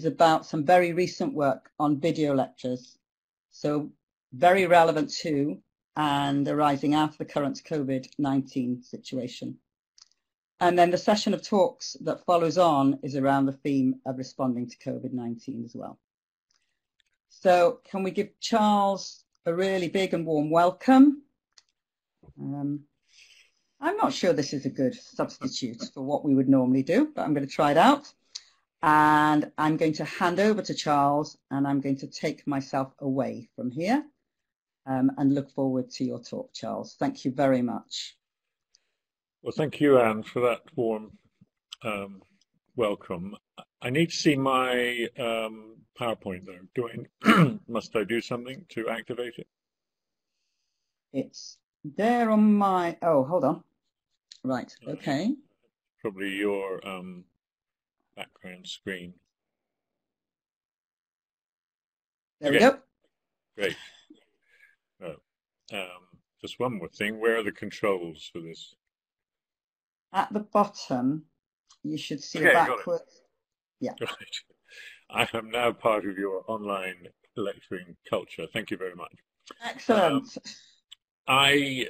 is about some very recent work on video lectures. So very relevant to and arising after the current COVID-19 situation. And then the session of talks that follows on is around the theme of responding to COVID-19 as well. So can we give Charles a really big and warm welcome? Um, I'm not sure this is a good substitute for what we would normally do, but I'm going to try it out. And I'm going to hand over to Charles and I'm going to take myself away from here um, and look forward to your talk, Charles. Thank you very much. Well, thank you, Anne, for that warm um, welcome. I need to see my um, PowerPoint though. Do I, must I do something to activate it? It's there on my, oh, hold on. Right, okay. Probably your um, background screen. There okay. we go. Great. Oh, um, just one more thing. Where are the controls for this? At the bottom, you should see okay, backwards. Yeah. Right. I am now part of your online lecturing culture. Thank you very much. Excellent. Um, I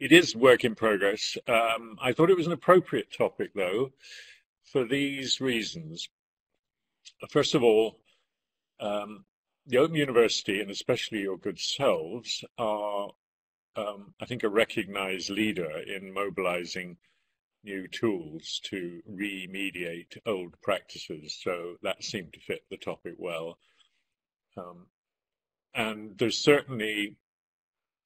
it is work in progress. Um, I thought it was an appropriate topic, though, for these reasons. First of all, um, the Open University, and especially your good selves, are, um, I think, a recognized leader in mobilizing new tools to remediate old practices. So that seemed to fit the topic well. Um, and there's certainly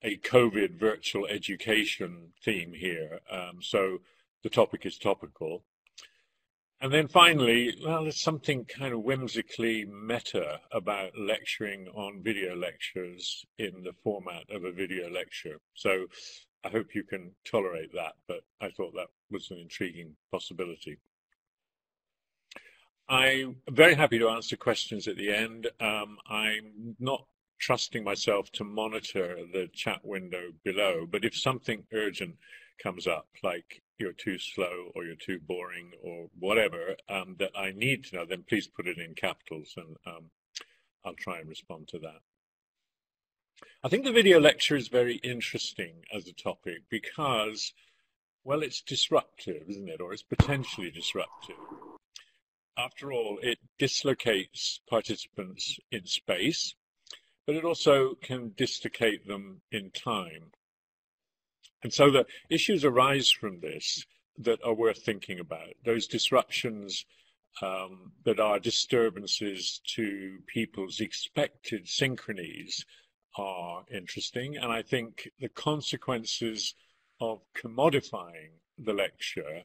a COVID virtual education theme here. Um, so the topic is topical. And then finally, well, there's something kind of whimsically meta about lecturing on video lectures in the format of a video lecture. So I hope you can tolerate that, but I thought that was an intriguing possibility. I'm very happy to answer questions at the end. Um, I'm not trusting myself to monitor the chat window below. But if something urgent comes up, like you're too slow or you're too boring or whatever um, that I need to know, then please put it in capitals and um, I'll try and respond to that. I think the video lecture is very interesting as a topic because, well, it's disruptive, isn't it? Or it's potentially disruptive. After all, it dislocates participants in space but it also can dislocate them in time. And so the issues arise from this that are worth thinking about. Those disruptions um, that are disturbances to people's expected synchronies are interesting. And I think the consequences of commodifying the lecture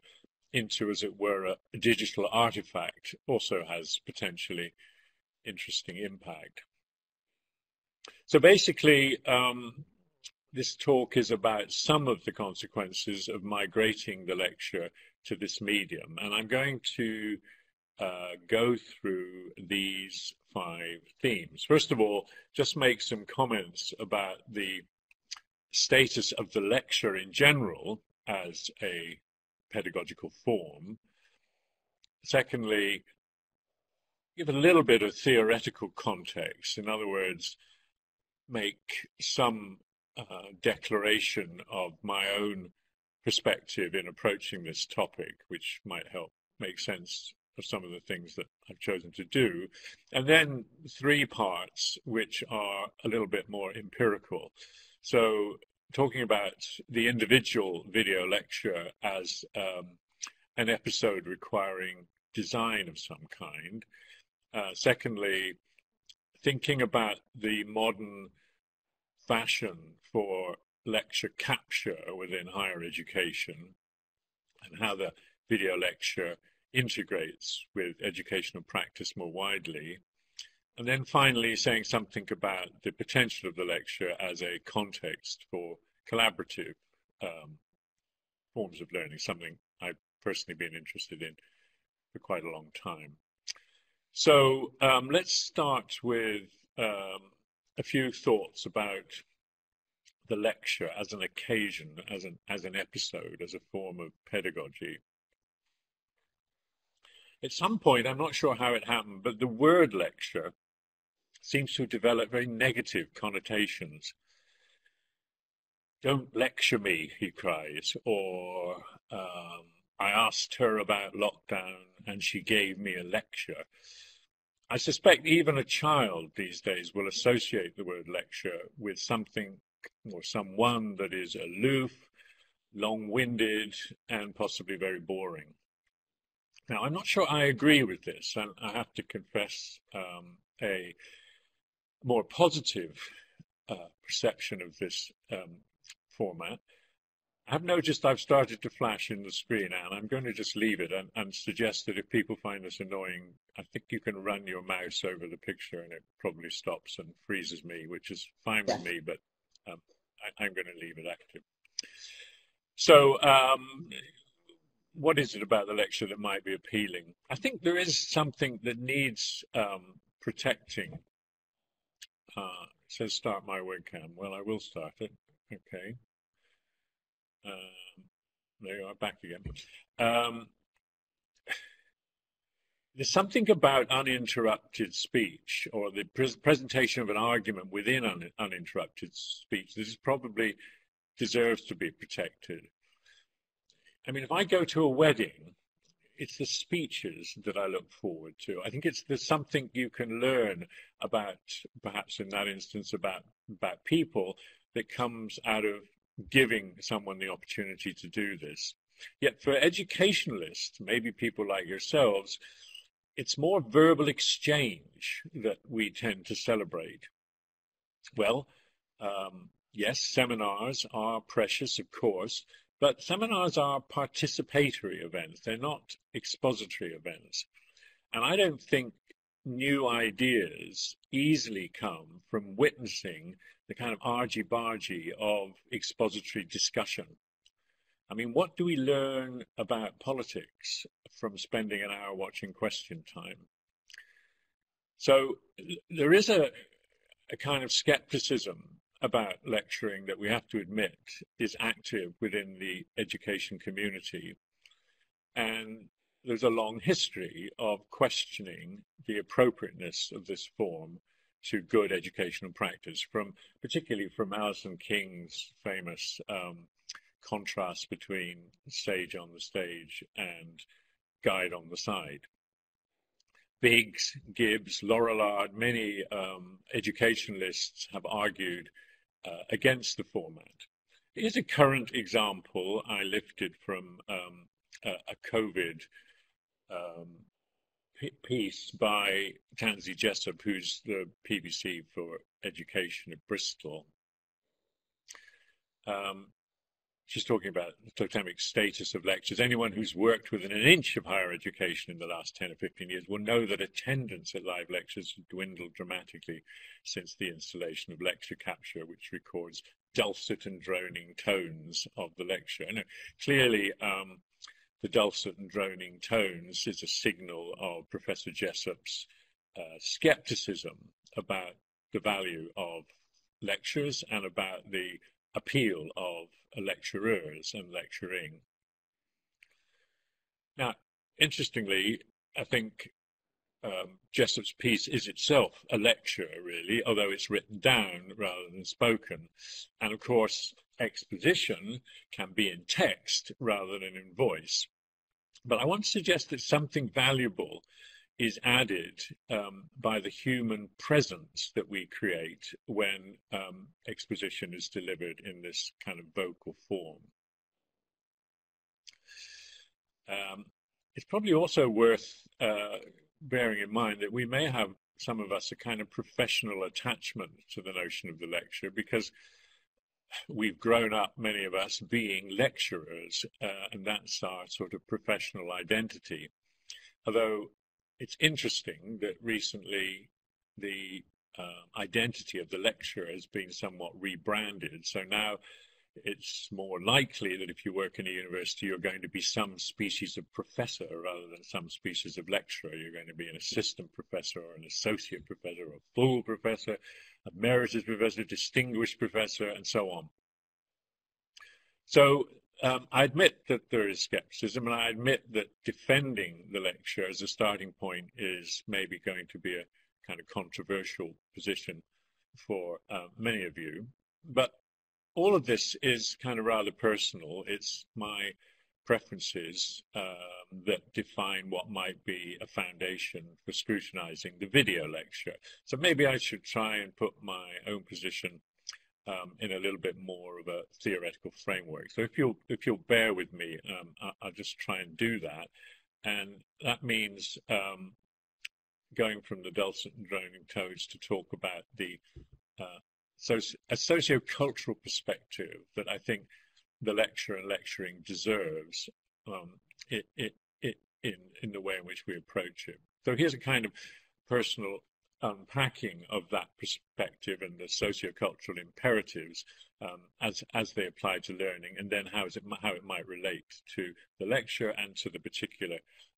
into, as it were, a, digital artifact also has potentially interesting impact. So basically, um, this talk is about some of the consequences of migrating the lecture to this medium. And I'm going to uh, go through these five themes. First of all, just make some comments about the status of the lecture in general as a pedagogical form. Secondly, give a little bit of theoretical context. In other words, make some uh, declaration of my own perspective in approaching this topic, which might help make sense of some of the things that I've chosen to do. And then three parts, which are a little bit more empirical. So talking about the individual video lecture as um, an episode requiring design of some kind. Uh, secondly, thinking about the modern fashion for lecture capture within higher education and how the video lecture integrates with educational practice more widely. And then finally, saying something about the potential of the lecture as a context for collaborative um, forms of learning, something I've personally been interested in for quite a long time. So um, let's start with um, a few thoughts about the lecture as an occasion, as an, as an episode, as a form of pedagogy. at some point, I'm not sure how it happened, but the word lecture seems to have developed very negative connotations. Don't lecture me, he cries, or um, I asked her about lockdown and she gave me a lecture. I suspect even a child these days will associate the word lecture with something or someone that is aloof, long-winded, and possibly very boring. Now, I'm not sure I agree with this, and I have to confess um, a more positive uh, perception of this um, format. I've noticed I've started to flash in the screen, and I'm going to just leave it and, and, suggest that if people find this annoying, I think you can run your mouse over the picture and it probably stops and freezes me, which is fine with me, but um, I, am going to leave it active. So, um, what is it about the lecture that might be appealing? I think there is something that needs um, protecting. Uh, it says start my webcam. Well, I will start it. Okay. Um, there you are, back again. Um, there's something about uninterrupted speech or the pre presentation of an argument within un uninterrupted speech. This is probably deserves to be protected. I mean, if I go to a wedding, it's the speeches that I look forward to. I think it's there's something you can learn about, perhaps in that instance, about about people that comes out of giving someone the opportunity to do this. Yet for educationalists, maybe people like yourselves, it's more verbal exchange that we tend to celebrate. Well, um, yes, seminars are precious, of course, but seminars are participatory events. They're not expository events. And I don't think new ideas easily come from witnessing the kind of argy-bargy of expository discussion. I mean, what do we learn about politics from spending an hour watching question time? So there is a, a kind of skepticism about lecturing that we have to admit is active within the education community. And there's a long history of questioning the appropriateness of this form to good educational practice, from particularly from Alison King's famous um, contrast between sage on the stage and guide on the side. Biggs, Gibbs, Laurillard, many um, educationalists have argued uh, against the format. Here's a current example I lifted from um, a, a, COVID um, piece by Tansy Jessop, who's the PVC for Education at Bristol. Um, she's talking about the totemic status of lectures. Anyone who's worked within an inch of higher education in the last 10 or 15 years will know that attendance at live lectures has dwindled dramatically since the installation of lecture capture, which records dulcet and droning tones of the lecture. And clearly, um, the dulcet and droning tones is a signal of Professor Jessop's uh, skepticism about the value of lectures and about the appeal of lecturers and lecturing. Now, interestingly, I think um, Jessop's piece is itself a lecture, really, although it's written down rather than spoken. And of course, exposition can be in text rather than in voice. But I want to suggest that something valuable is added um, by the human presence that we create when um, exposition is delivered in this kind of vocal form. Um, it's probably also worth uh, bearing in mind that we may have some of us a kind of professional attachment to the notion of the lecture because we've grown up, many of us, being lecturers, uh, and that's our sort of professional identity. Although it's interesting that recently the uh, identity of the lecturer has been somewhat rebranded. So now it's more likely that if you work in a university, you're going to be some species of professor rather than some species of lecturer. You're going to be an assistant professor or an associate professor or a full professor, emeritus professor, distinguished professor, and so on. So um, I admit that there is skepticism, and I admit that defending the lecture as a starting point is maybe going to be a kind of controversial position for uh, many of you. But all of this is kind of rather personal. It's my preferences um, that define what might be a foundation for scrutinizing the video lecture. So maybe I should try and put my own position um, in a little bit more of a theoretical framework. So if you'll if you'll bear with me, um, I, will just try and do that, and that means um, going from the dulcet and droning toads to talk about the uh, so a socio-cultural perspective that I think the lecture and lecturing deserves um, it, it, it, in, in the way in which we approach it. So here's a kind of personal unpacking of that perspective and the sociocultural imperatives um, as as they apply to learning, and then how is it how it might relate to the lecture and to the particular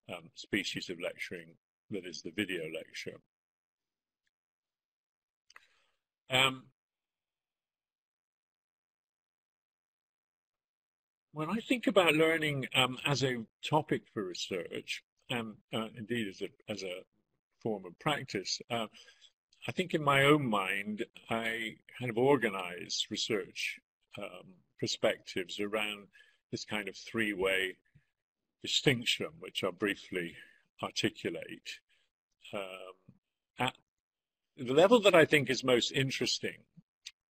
um, species of lecturing that is the video lecture. Um, when I think about learning um, as a topic for research, and uh, indeed as a as a form of practice, uh, I think in my own mind I kind of organize research um, perspectives around this kind of three-way distinction, which I'll briefly articulate. Um, at the level that I think is most interesting,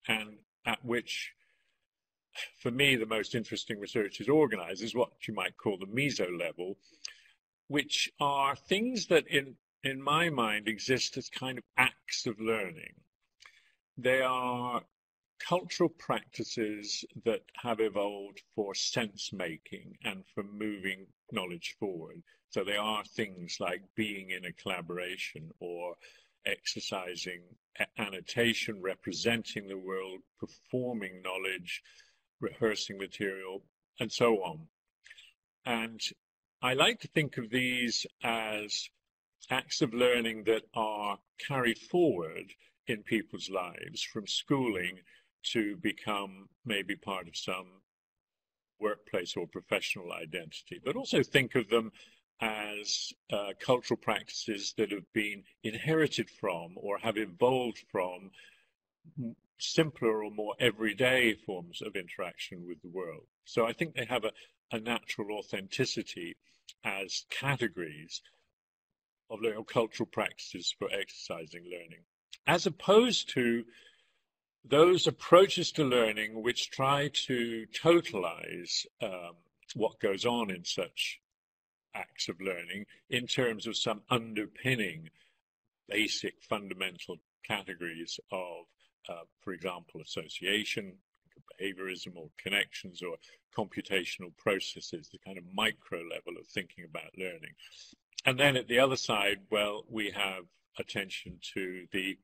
and at which for me, the most interesting research is organized is what you might call the meso level, which are things that in, in my mind exist as kind of acts of learning. They are cultural practices that have evolved for sense making and for moving knowledge forward. So they are things like being in a collaboration or exercising annotation, representing the world, performing knowledge, rehearsing material, and so on. And I like to think of these as acts of learning that are carried forward in people's lives from schooling to become maybe part of some workplace or professional identity, but also think of them as uh, cultural practices that have been inherited from or have evolved from simpler or more everyday forms of interaction with the world. So I think they have a, a natural authenticity as categories of cultural practices for exercising learning, as opposed to those approaches to learning which try to totalize um, what goes on in such acts of learning in terms of some underpinning basic fundamental categories of uh, for example, association, behaviorism or connections or computational processes, the kind of micro level of thinking about learning. And then at the other side, well, we have attention to the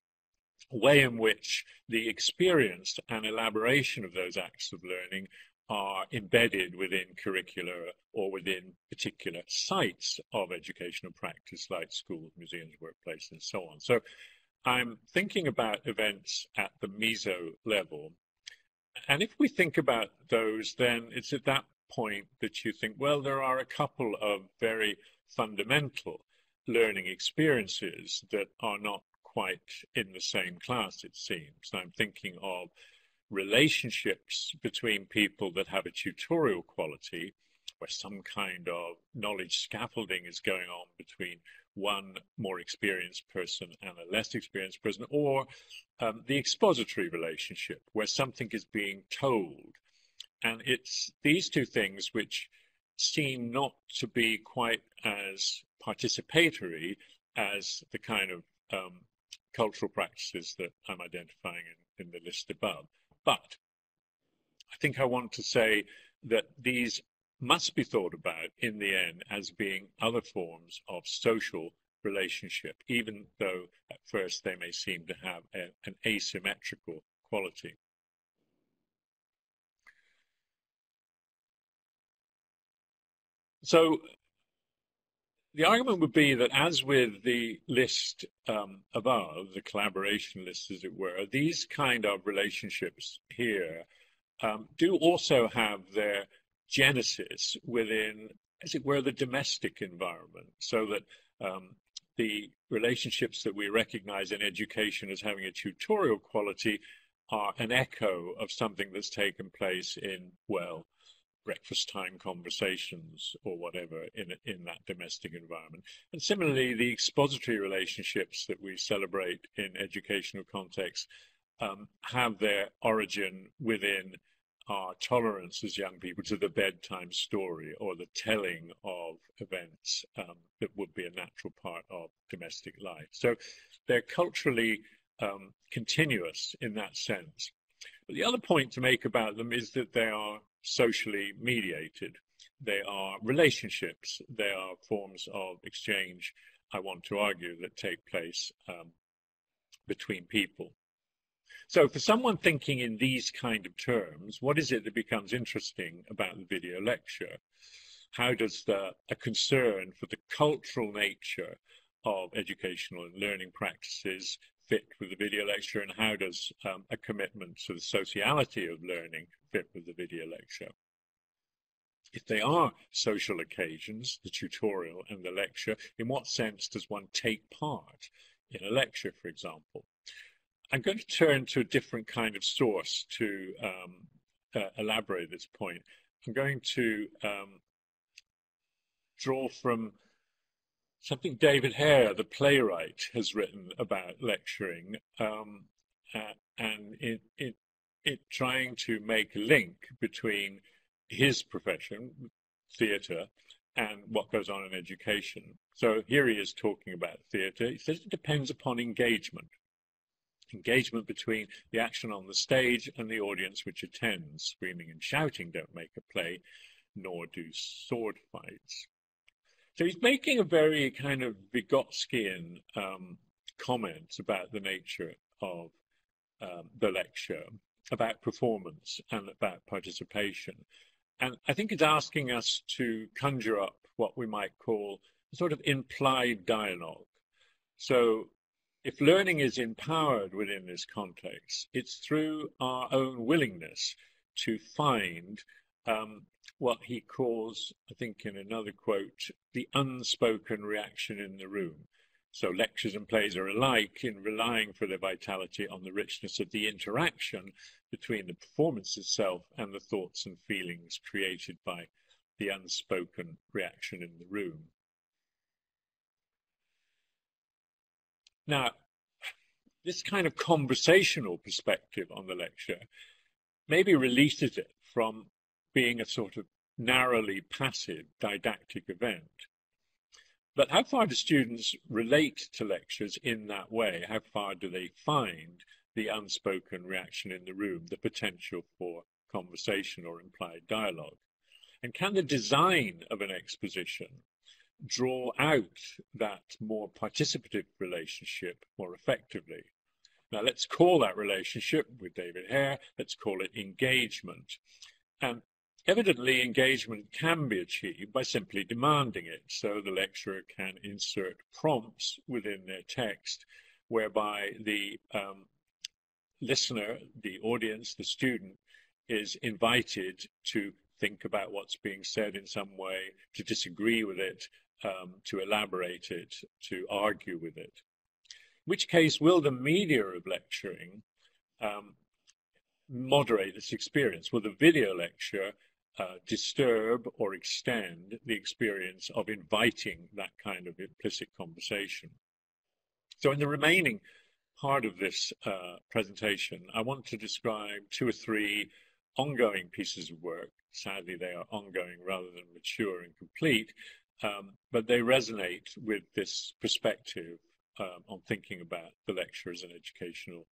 way in which the experience and elaboration of those acts of learning are embedded within curricula or within particular sites of educational practice like schools, museums, workplaces, and so on. So I'm thinking about events at the meso level. And if we think about those, then it's at that point that you think, well, there are a couple of very fundamental learning experiences that are not quite in the same class, it seems. I'm thinking of relationships between people that have a tutorial quality, where some kind of knowledge scaffolding is going on between one more experienced person and a less experienced person, or um, the expository relationship where something is being told. And it's these two things which seem not to be quite as participatory as the kind of um, cultural practices that I'm identifying in, in the list above. But I think I want to say that these must be thought about in the end as being other forms of social relationship, even though at first they may seem to have a, an asymmetrical quality. So the argument would be that as with the list um, above, the collaboration list as it were, these kind of relationships here um, do also have their genesis within, as it were, the domestic environment, so that um, the relationships that we recognize in education as having a tutorial quality are an echo of something that's taken place in, well, breakfast time conversations or whatever in, in that domestic environment. And similarly, the expository relationships that we celebrate in educational contexts um, have their origin within our tolerance as young people to the bedtime story or the telling of events um, that would be a natural part of domestic life. So they're culturally um, continuous in that sense. But the other point to make about them is that they are socially mediated. They are relationships. They are forms of exchange, I want to argue, that take place um, between people. So for someone thinking in these kind of terms, what is it that becomes interesting about the video lecture? How does the, a concern for the cultural nature of educational and learning practices fit with the video lecture and how does um, a commitment to the sociality of learning fit with the video lecture? If they are social occasions, the tutorial and the lecture, in what sense does one take part in a lecture, for example? I'm going to turn to a different kind of source to um, uh, elaborate this point. I'm going to um, draw from something David Hare, the playwright, has written about lecturing, um, uh, and it, it, it trying to make a link between his profession, theatre, and what goes on in education. So here he is talking about theatre. He says it depends upon engagement. Engagement between the action on the stage and the audience which attends. Screaming and shouting don't make a play, nor do sword fights. So he's making a very kind of Vygotskian um, comment about the nature of um, the lecture, about performance and about participation. And I think it's asking us to conjure up what we might call a sort of implied dialogue. So if learning is empowered within this context, it's through our own willingness to find um, what he calls, I think in another quote, the unspoken reaction in the room. So lectures and plays are alike in relying for their vitality on the richness of the interaction between the performance itself and the thoughts and feelings created by the unspoken reaction in the room. Now, this kind of conversational perspective on the lecture maybe releases it from being a sort of narrowly passive didactic event. But how far do students relate to lectures in that way? How far do they find the unspoken reaction in the room, the potential for conversation or implied dialogue? And can the design of an exposition draw out that more participative relationship more effectively? Now let's call that relationship with David Hare, let's call it engagement. And Evidently, engagement can be achieved by simply demanding it, so the lecturer can insert prompts within their text whereby the um, listener, the audience, the student is invited to think about what's being said in some way, to disagree with it, um, to elaborate it, to argue with it. In which case, will the media of lecturing um, moderate this experience? Will the video lecture uh, disturb or extend the experience of inviting that kind of implicit conversation. So in the remaining part of this uh, presentation, I want to describe two or three ongoing pieces of work. Sadly, they are ongoing rather than mature and complete, um, but they resonate with this perspective um, on thinking about the lecture as an educational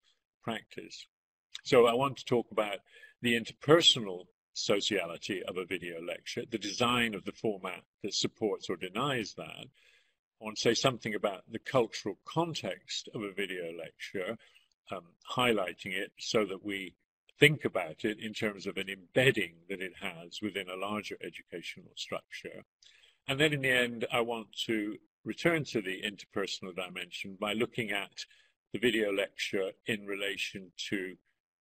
practice. So I want to talk about the interpersonal sociality of a video lecture, the design of the format that supports or denies that. I want to say something about the cultural context of a video lecture, um, highlighting it so that we think about it in terms of an embedding that it has within a larger educational structure. And then in the end, I want to return to the interpersonal dimension by looking at the video lecture in relation to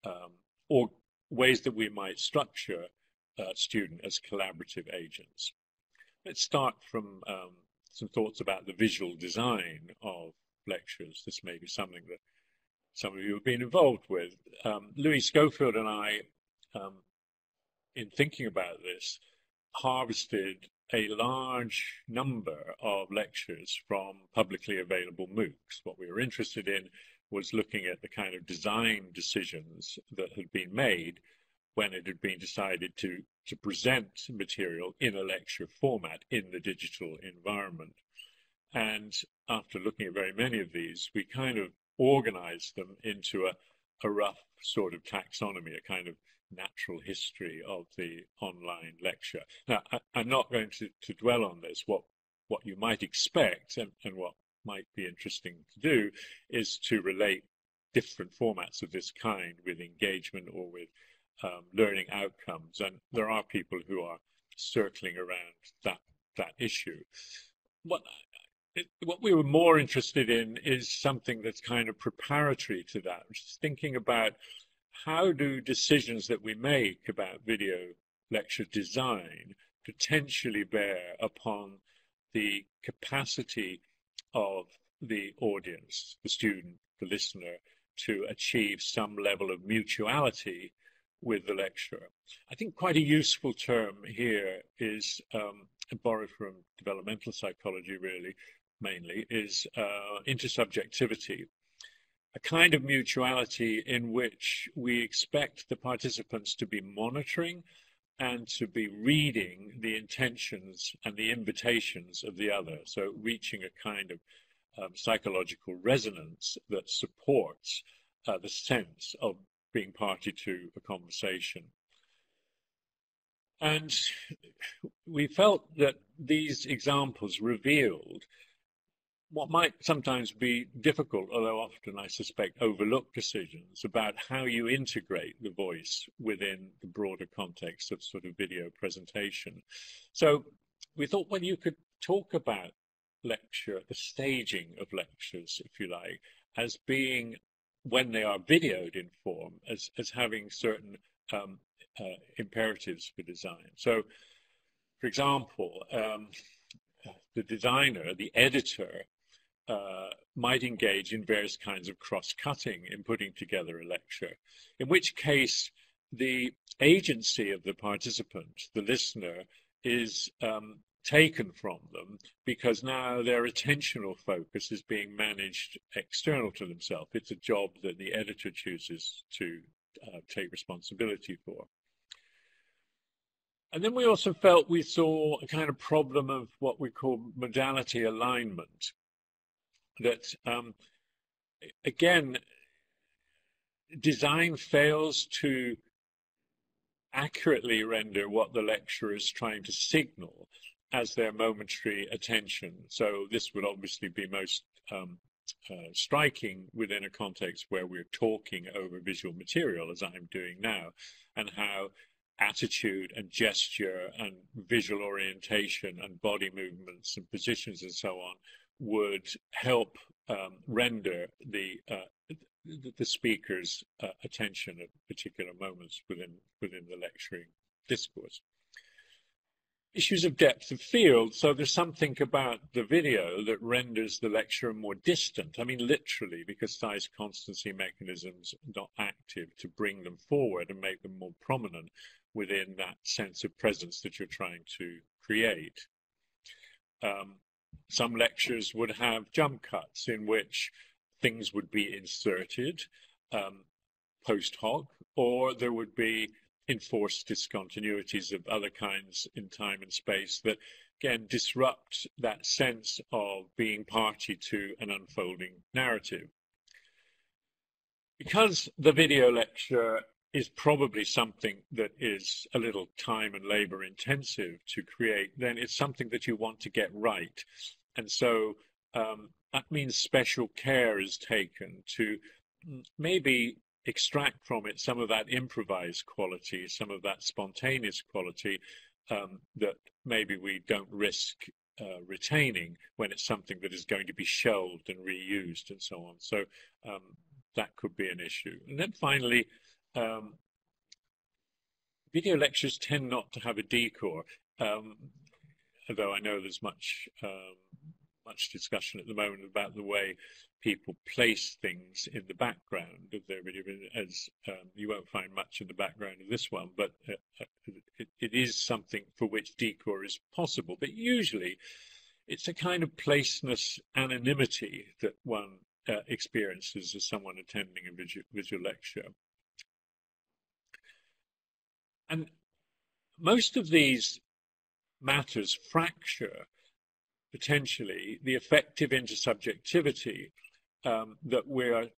um, or ways that we might structure uh, student as collaborative agents. Let's start from um, some thoughts about the visual design of lectures. This may be something that some of you have been involved with. Um, Louis Schofield and I, um, in thinking about this, harvested a large number of lectures from publicly available MOOCs. What we were interested in was looking at the kind of design decisions that had been made when it had been decided to, to present material in a lecture format in the digital environment. And after looking at very many of these, we kind of organized them into a, a rough sort of taxonomy, a kind of natural history of the online lecture. Now, I, am not going to, to dwell on this. What, what you might expect and, and what might be interesting to do is to relate different formats of this kind with engagement or with um, learning outcomes. And there are people who are circling around that that issue. What it, what we were more interested in is something that's kind of preparatory to that, which is thinking about how do decisions that we make about video lecture design potentially bear upon the capacity of the audience, the student, the listener, to achieve some level of mutuality with the lecturer. I think quite a useful term here is um, borrowed from developmental psychology, really, mainly, is uh, intersubjectivity. A kind of mutuality in which we expect the participants to be monitoring and to be reading the intentions and the invitations of the other. So reaching a kind of um, psychological resonance that supports uh, the sense of being party to a conversation. And we felt that these examples revealed what might sometimes be difficult, although often I suspect overlooked decisions about how you integrate the voice within the broader context of sort of video presentation. So we thought, well, you could talk about lecture, the staging of lectures, if you like, as being, when they are videoed in form, as, as having certain um, uh, imperatives for design. So, for example, um, the designer, the editor, uh, might engage in various kinds of cross-cutting in putting together a lecture, in which case the agency of the participant, the listener, is um, taken from them because now their attentional focus is being managed external to themselves. It's a job that the editor chooses to uh, take responsibility for. And then we also felt we saw a kind of problem of what we call modality alignment that um, again, design fails to accurately render what the lecturer is trying to signal as their momentary attention. So this would obviously be most um, uh, striking within a context where we're talking over visual material, as I'm doing now, and how attitude and gesture and visual orientation and body movements and positions and so on would help um, render the, uh, the speaker's uh, attention at particular moments within within the lecturing discourse. Issues of depth of field. So there's something about the video that renders the lecturer more distant. I mean, literally, because size constancy mechanisms are not active to bring them forward and make them more prominent within that sense of presence that you're trying to create. Um, some lectures would have jump cuts in which things would be inserted um, post hoc, or there would be enforced discontinuities of other kinds in time and space that again disrupt that sense of being party to an unfolding narrative. Because the video lecture is probably something that is a little time and labor intensive to create, then it's something that you want to get right. And so um, that means special care is taken to maybe extract from it some of that improvised quality, some of that spontaneous quality um, that maybe we don't risk uh, retaining when it's something that is going to be shelved and reused and so on. So um, that could be an issue. And then finally, um, video lectures tend not to have a decor, um, although I know there's much um, much discussion at the moment about the way people place things in the background of their video. As um, you won't find much in the background of this one, but uh, uh, it, it is something for which decor is possible. But usually, it's a kind of placeness anonymity that one uh, experiences as someone attending a visual, visual lecture. And most of these matters fracture potentially the effective intersubjectivity um, that we're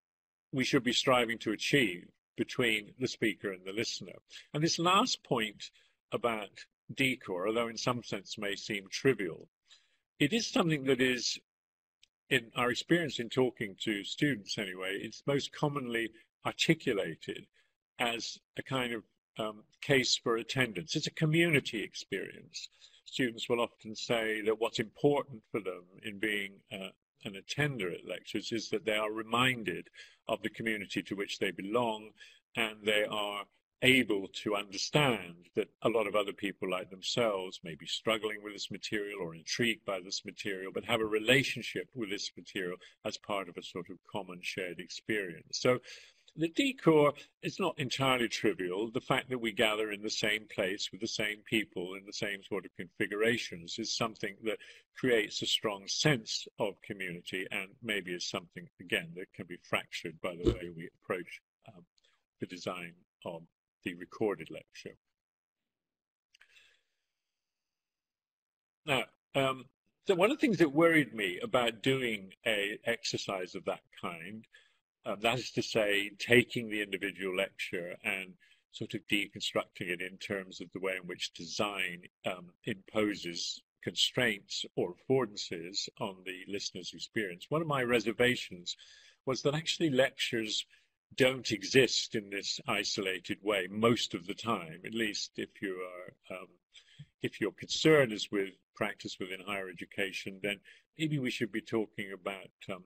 we should be striving to achieve between the speaker and the listener. And this last point about decor, although in some sense may seem trivial, it is something that is, in our experience in talking to students anyway, it's most commonly articulated as a kind of um, case for attendance. It's a community experience. Students will often say that what's important for them in being uh, an attender at lectures is that they are reminded of the community to which they belong and they are able to understand that a lot of other people like themselves may be struggling with this material or intrigued by this material, but have a relationship with this material as part of a sort of common shared experience. So the decor is not entirely trivial. The fact that we gather in the same place with the same people in the same sort of configurations is something that creates a strong sense of community and maybe is something, again, that can be fractured by the way we approach um, the design of the recorded lecture. Now, um, so one of the things that worried me about doing a exercise of that kind um, that is to say, taking the individual lecture and sort of deconstructing it in terms of the way in which design um, imposes constraints or affordances on the listener's experience. One of my reservations was that actually lectures don't exist in this isolated way most of the time, at least if you are um, if your concern is with practice within higher education, then maybe we should be talking about um,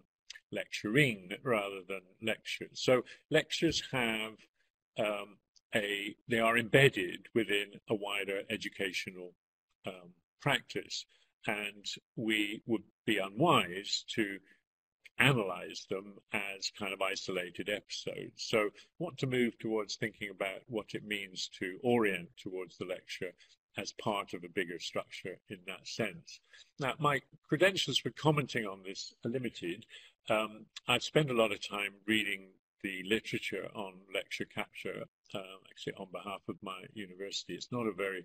lecturing rather than lectures. So lectures have um, a, they are embedded within a wider educational um, practice, and we would be unwise to analyze them as kind of isolated episodes. So want to move towards thinking about what it means to orient towards the lecture as part of a bigger structure in that sense. Now, my credentials for commenting on this are limited, um, I've spent a lot of time reading the literature on lecture capture, uh, actually on behalf of my university. It's not a very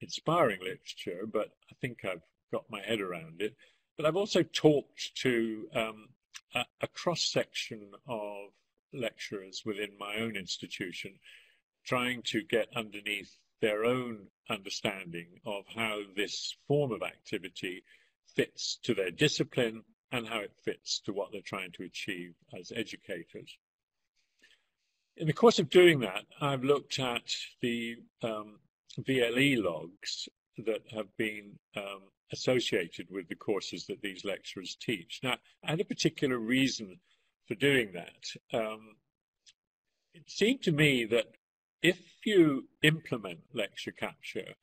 inspiring literature, but I think I've got my head around it. But I've also talked to um, a, a cross section of lecturers within my own institution, trying to get underneath their own understanding of how this form of activity fits to their discipline and how it fits to what they're trying to achieve as educators. In the course of doing that, I've looked at the um, VLE logs that have been um, associated with the courses that these lecturers teach. Now, I had a particular reason for doing that. Um, it seemed to me that if you implement lecture capture,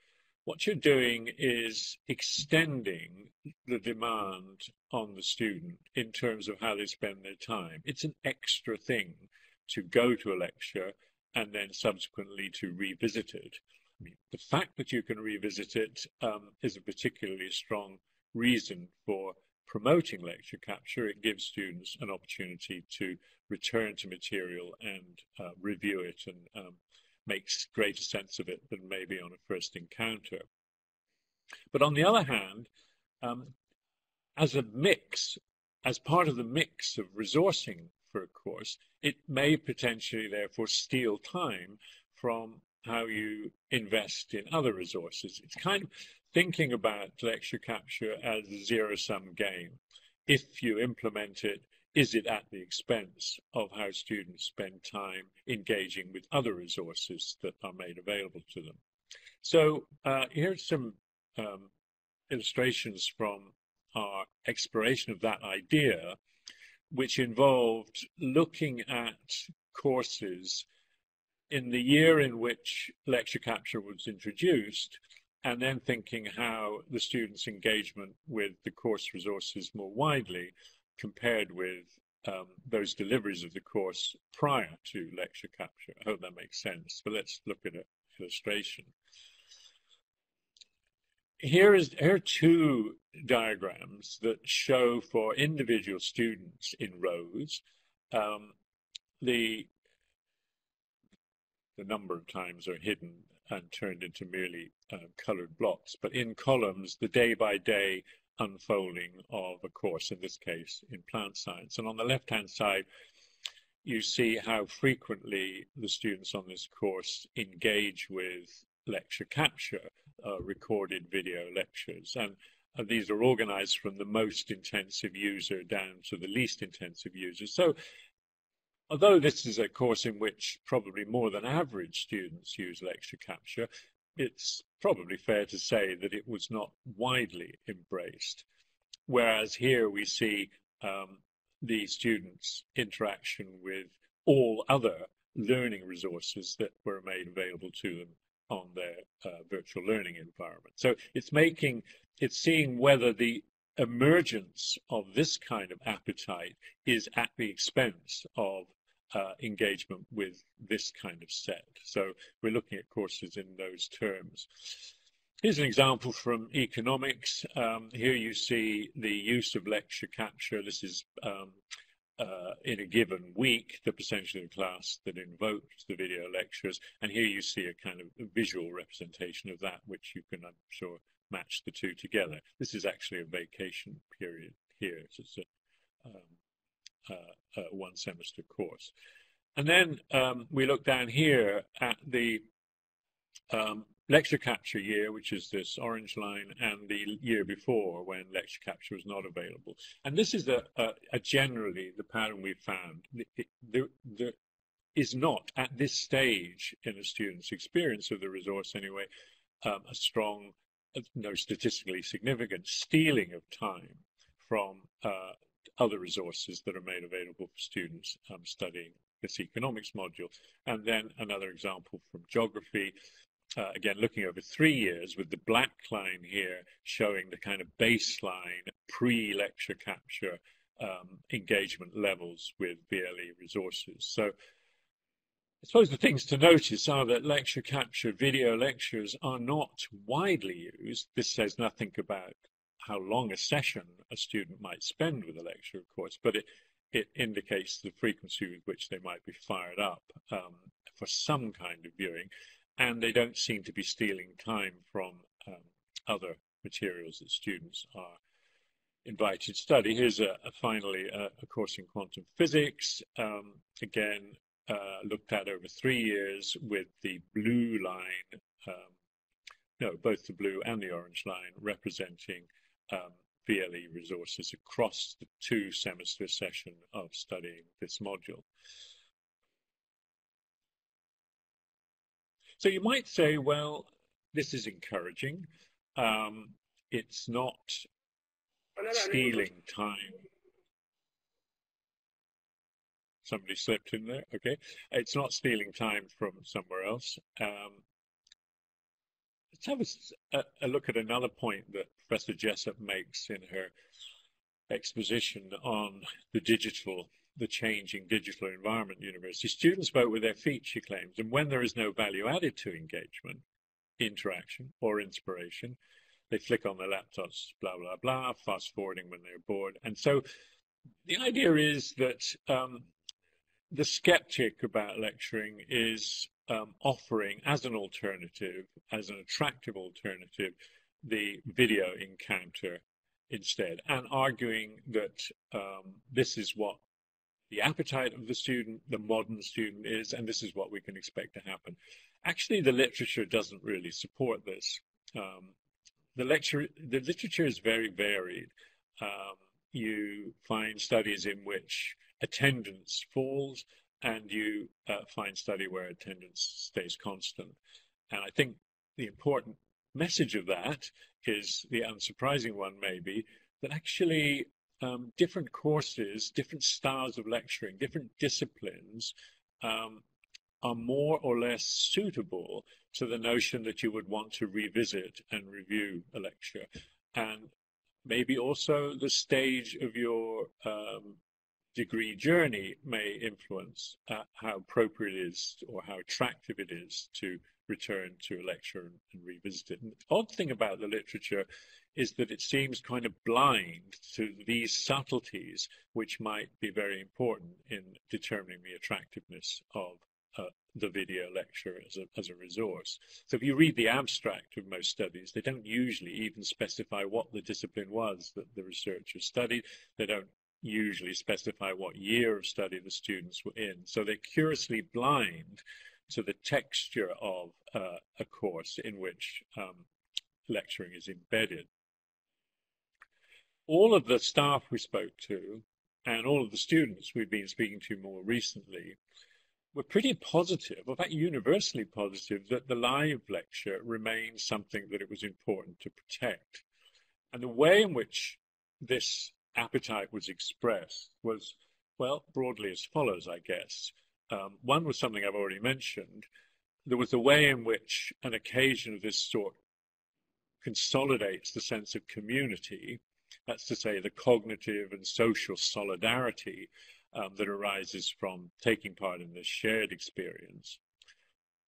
what you're doing is extending the demand on the student in terms of how they spend their time. It's an extra thing to go to a lecture and then subsequently to revisit it. I mean, the fact that you can revisit it um, is a particularly strong reason for promoting lecture capture. It gives students an opportunity to return to material and uh, review it and um, makes greater sense of it than maybe on a first encounter. But on the other hand, um, as a mix, as part of the mix of resourcing for a course, it may potentially therefore steal time from how you invest in other resources. It's kind of thinking about lecture capture as a zero sum game. If you implement it, is it at the expense of how students spend time engaging with other resources that are made available to them? So uh, here's some um, illustrations from our exploration of that idea, which involved looking at courses in the year in which lecture capture was introduced, and then thinking how the students' engagement with the course resources more widely compared with um, those deliveries of the course prior to lecture capture. I hope that makes sense. But let's look at an illustration. Here, is, here are two diagrams that show for individual students in rows um, the the number of times are hidden and turned into merely uh, colored blocks, but in columns, the day by day unfolding of a course, in this case in plant science. And on the left hand side, you see how frequently the students on this course engage with lecture capture, uh, recorded video lectures. And uh, these are organized from the most intensive user down to the least intensive user. So although this is a course in which probably more than average students use lecture capture, it's probably fair to say that it was not widely embraced. Whereas here we see um, the students' interaction with all other learning resources that were made available to them on their uh, virtual learning environment. So it's making, it's seeing whether the emergence of this kind of appetite is at the expense of uh, engagement with this kind of set. So we're looking at courses in those terms. Here's an example from economics. Um, here you see the use of lecture capture. This is um, uh, in a given week, the percentage of the class that invoked the video lectures. And here you see a kind of visual representation of that, which you can, I'm sure, match the two together. This is actually a vacation period here. So it's a, um, uh, uh, one semester course. And then um, we look down here at the um, lecture capture year, which is this orange line, and the year before when lecture capture was not available. And this is a, a, a generally the pattern we've found. There, there is not, at this stage in a student's experience of the resource anyway, um, a strong, no statistically significant stealing of time from uh, other resources that are made available for students um, studying this economics module. And then another example from geography, uh, again, looking over three years with the black line here showing the kind of baseline pre-lecture capture um, engagement levels with VLE resources. So I suppose the things to notice are that lecture capture video lectures are not widely used. This says nothing about how long a session a student might spend with a lecture, of course, but it, it indicates the frequency with which they might be fired up um, for some kind of viewing, and they don't seem to be stealing time from um, other materials that students are invited to study. Here's a, a finally a, a, course in quantum physics, um, again uh, looked at over three years with the blue line, um, no, both the blue and the orange line representing um, resources across the two semester session of studying this module. So you might say, well, this is encouraging. Um, it's not stealing time. Somebody slipped in there. Okay. It's not stealing time from somewhere else. Um, let's have a, a, look at another point that Professor Jessop makes in her exposition on the digital, the changing digital environment university. Students vote with their feet, she claims, and when there is no value added to engagement, interaction, or inspiration, they flick on their laptops, blah, blah, blah, fast forwarding when they're bored. And so the idea is that um, the skeptic about lecturing is um, offering as an alternative, as an attractive alternative, the video encounter instead, and arguing that um, this is what the appetite of the student, the modern student is, and this is what we can expect to happen. Actually, the literature doesn't really support this. Um, the, lecture, the literature is very varied. Um, you find studies in which attendance falls, and you uh, find study where attendance stays constant. And I think the important message of that is the unsurprising one, maybe, that actually um, different courses, different styles of lecturing, different disciplines um, are more or less suitable to the notion that you would want to revisit and review a lecture. And maybe also the stage of your um, degree journey may influence uh, how appropriate it is or how attractive it is to return to a lecture and, and revisit it. And the odd thing about the literature is that it seems kind of blind to these subtleties, which might be very important in determining the attractiveness of uh, the video lecture as a, as a resource. So if you read the abstract of most studies, they don't usually even specify what the discipline was that the researcher studied. They don't usually specify what year of study the students were in. So they're curiously blind to the texture of uh, a course in which um, lecturing is embedded. All of the staff we spoke to and all of the students we've been speaking to more recently were pretty positive, in fact universally positive, that the live lecture remains something that it was important to protect. And the way in which this appetite was expressed was, well, broadly as follows, I guess. Um, one was something I've already mentioned. There was a way in which an occasion of this sort consolidates the sense of community, that's to say, the cognitive and social solidarity um, that arises from taking part in this shared experience.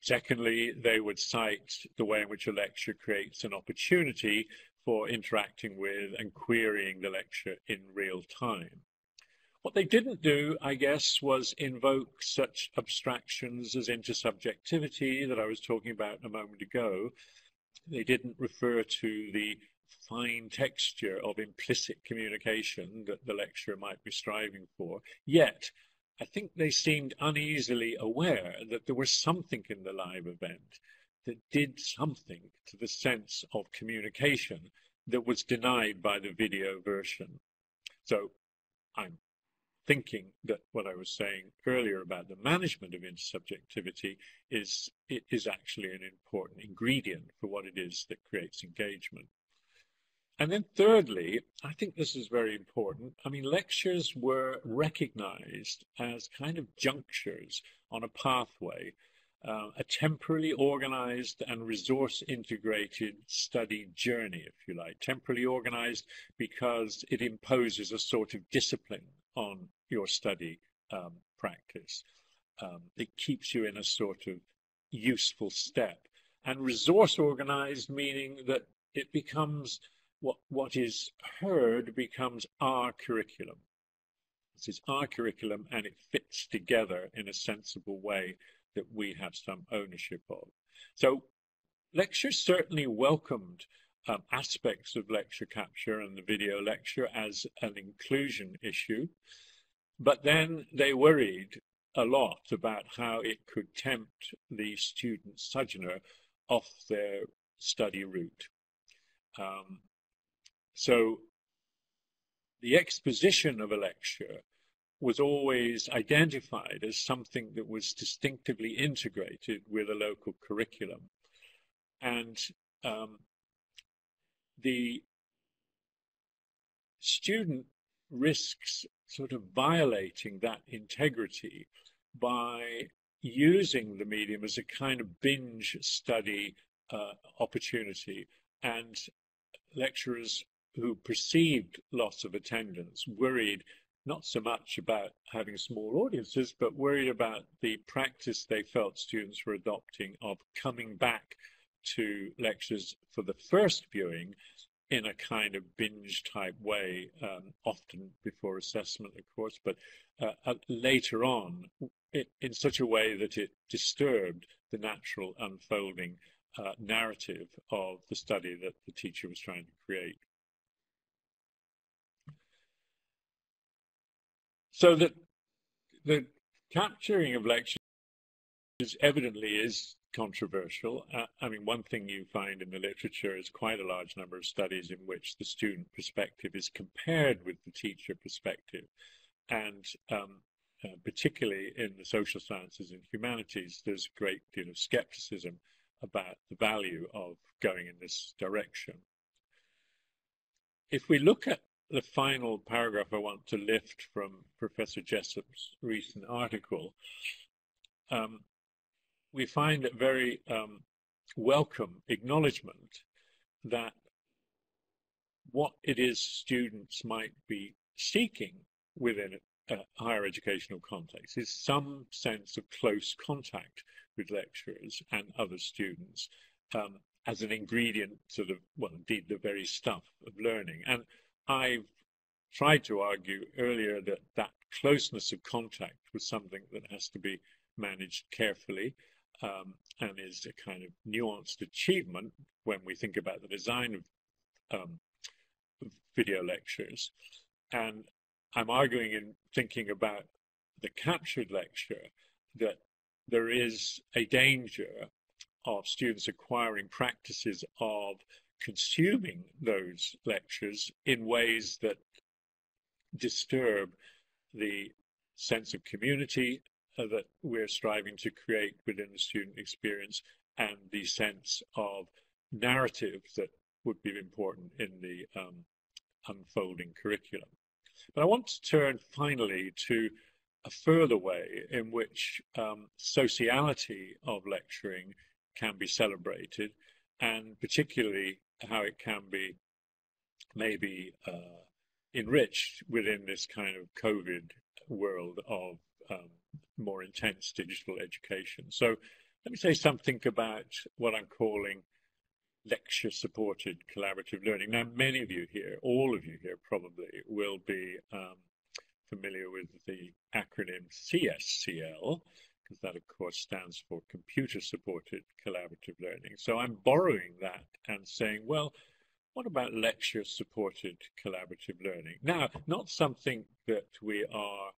Secondly, they would cite the way in which a lecture creates an opportunity for interacting with and querying the lecture in real time. What they didn't do, I guess, was invoke such abstractions as intersubjectivity that I was talking about a moment ago. They didn't refer to the fine texture of implicit communication that the lecturer might be striving for. Yet, I think they seemed uneasily aware that there was something in the live event that did something to the sense of communication that was denied by the video version. So I'm thinking that what I was saying earlier about the management of intersubjectivity is it is actually an important ingredient for what it is that creates engagement. And then thirdly, I think this is very important. I mean, lectures were recognized as kind of junctures on a pathway, uh, a temporally organized and resource integrated study journey, if you like. Temporally organized because it imposes a sort of discipline on your study um, practice. Um, it keeps you in a sort of useful step. And resource organized, meaning that it becomes what, what is heard becomes our curriculum. This is our curriculum and it fits together in a sensible way that we have some ownership of. So lectures certainly welcomed um, aspects of lecture capture and the video lecture as an inclusion issue, but then they worried a lot about how it could tempt the student sojourner off their study route. Um, so the exposition of a lecture was always identified as something that was distinctively integrated with a local curriculum. And um, the student risks sort of violating that integrity by using the medium as a kind of binge study uh, opportunity and lecturers who perceived loss of attendance worried not so much about having small audiences, but worried about the practice they felt students were adopting of coming back to lectures for the first viewing in a kind of binge type way, um, often before assessment, of course, but uh, uh, later on it, in such a way that it disturbed the natural unfolding uh, narrative of the study that the teacher was trying to create. So that the capturing of lectures is evidently is controversial. Uh, I mean, one thing you find in the literature is quite a large number of studies in which the student perspective is compared with the teacher perspective. And um, uh, particularly in the social sciences and humanities, there's a great deal of skepticism about the value of going in this direction. If we look at the final paragraph I want to lift from Professor Jessop's recent article. Um, we find a very um, welcome acknowledgement that what it is students might be seeking within a higher educational context is some sense of close contact with lecturers and other students um, as an ingredient to the, well, indeed, the very stuff of learning. And I've tried to argue earlier that that closeness of contact was something that has to be managed carefully um, and is a kind of nuanced achievement when we think about the design of um, video lectures. And I'm arguing in thinking about the captured lecture that there is a danger of students acquiring practices of consuming those lectures in ways that disturb the sense of community uh, that we're striving to create within the student experience and the sense of narrative that would be important in the um, unfolding curriculum. But I want to turn finally to a further way in which um, sociality of lecturing can be celebrated, and particularly how it can be maybe uh, enriched within this kind of COVID world of um, more intense digital education. So let me say something about what I'm calling lecture supported collaborative learning. Now, many of you here, all of you here probably, will be um, familiar with the acronym CSCL, because that, of course, stands for Computer Supported Collaborative Learning. So I'm borrowing that and saying, well, what about lecture supported collaborative learning? Now, not something that we are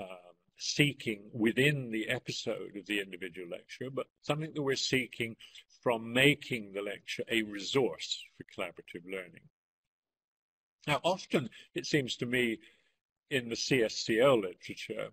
um, seeking within the episode of the individual lecture, but something that we're seeking from making the lecture a resource for collaborative learning. Now, often it seems to me in the CSCL literature,